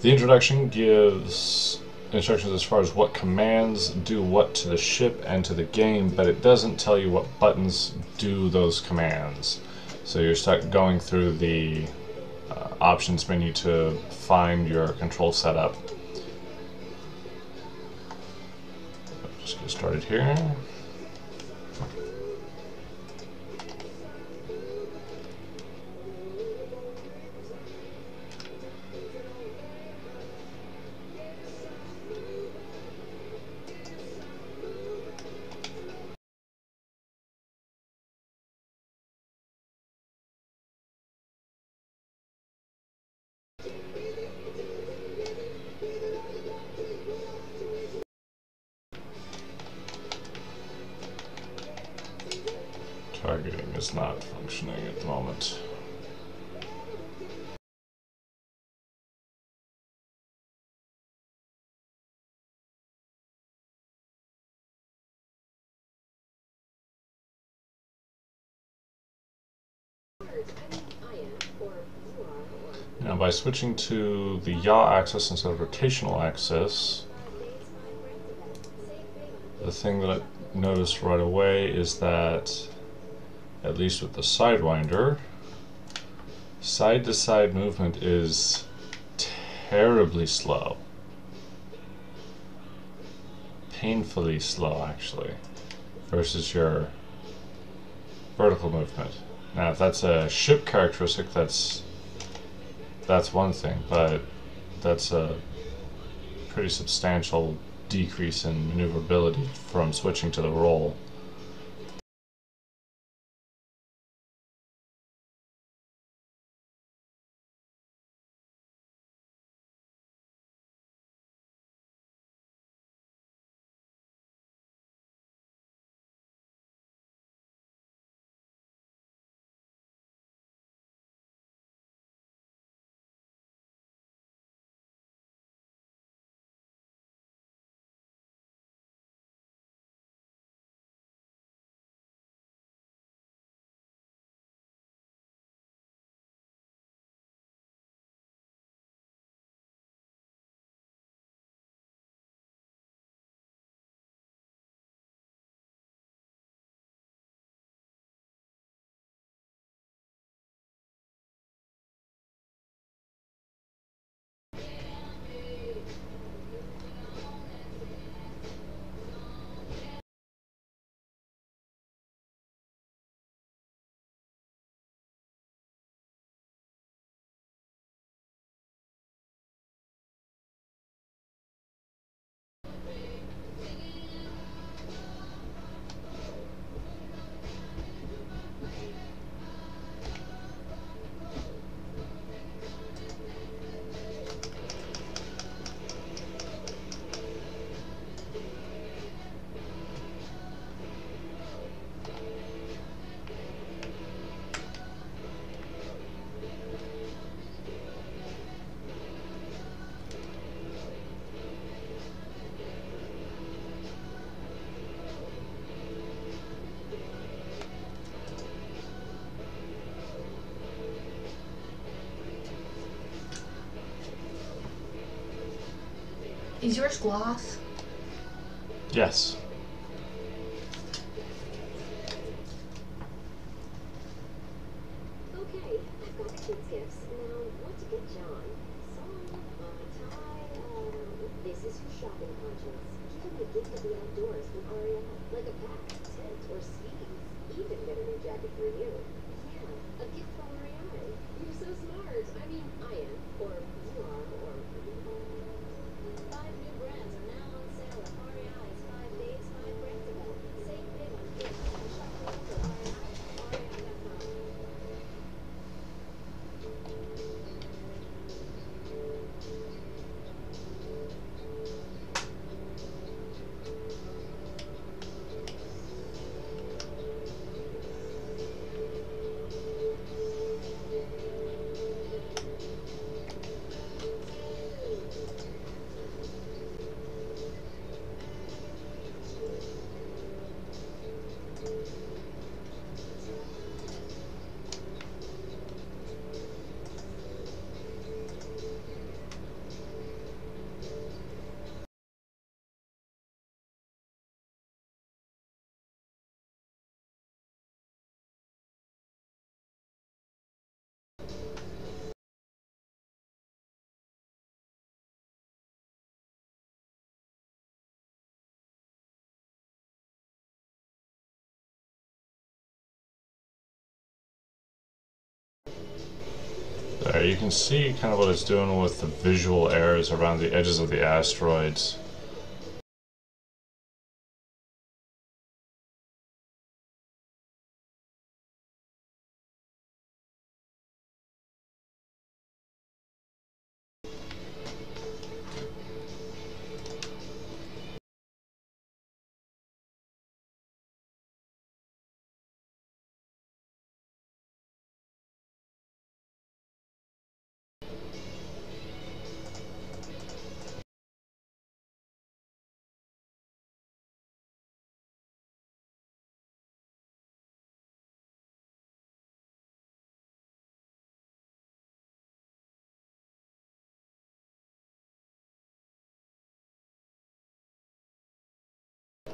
The introduction gives instructions as far as what commands do what to the ship and to the game, but it doesn't tell you what buttons do those commands. So you're stuck going through the uh, options menu to find your control setup. Just get started here. Targeting is not functioning at the moment. Now by switching to the yaw axis instead of rotational axis, the thing that I noticed right away is that, at least with the Sidewinder, side-to-side -side movement is terribly slow. Painfully slow, actually, versus your vertical movement. Now, if that's a ship characteristic, that's that's one thing, but that's a pretty substantial decrease in maneuverability from switching to the roll. Is yours gloss? Yes. Okay, I've got the kids' gifts. Now, what to get John? Song, a tie, um, this is your shopping conscience. Give him the gift of the outdoors from REI. Like a pack, tent, or skis. Even get a new jacket for you. Yeah, a gift from REI. You're so smart. I mean, There, you can see kind of what it's doing with the visual errors around the edges of the asteroids.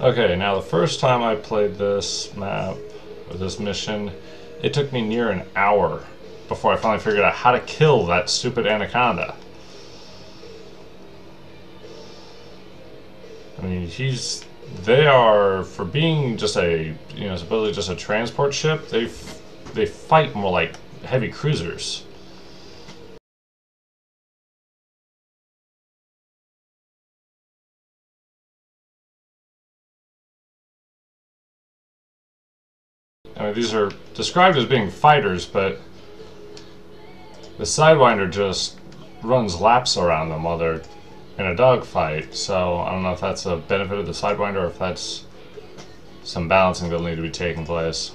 Okay, now the first time I played this map, or this mission, it took me near an hour before I finally figured out how to kill that stupid anaconda. I mean, he's. They are, for being just a, you know, supposedly just a transport ship, they they fight more like heavy cruisers. These are described as being fighters, but the Sidewinder just runs laps around them while they're in a dogfight. So I don't know if that's a benefit of the Sidewinder or if that's some balancing that'll need to be taking place.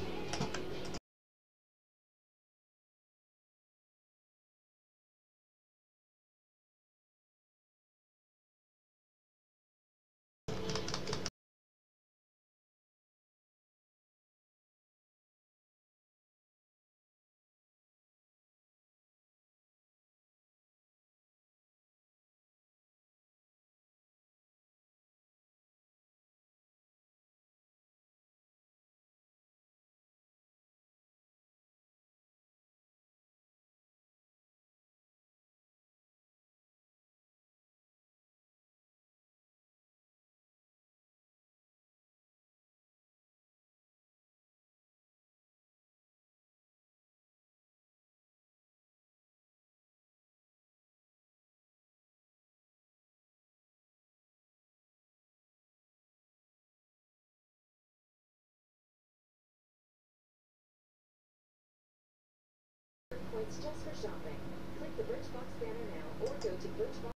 Points just for shopping. Click the Birchbox banner now or go to Birchbox.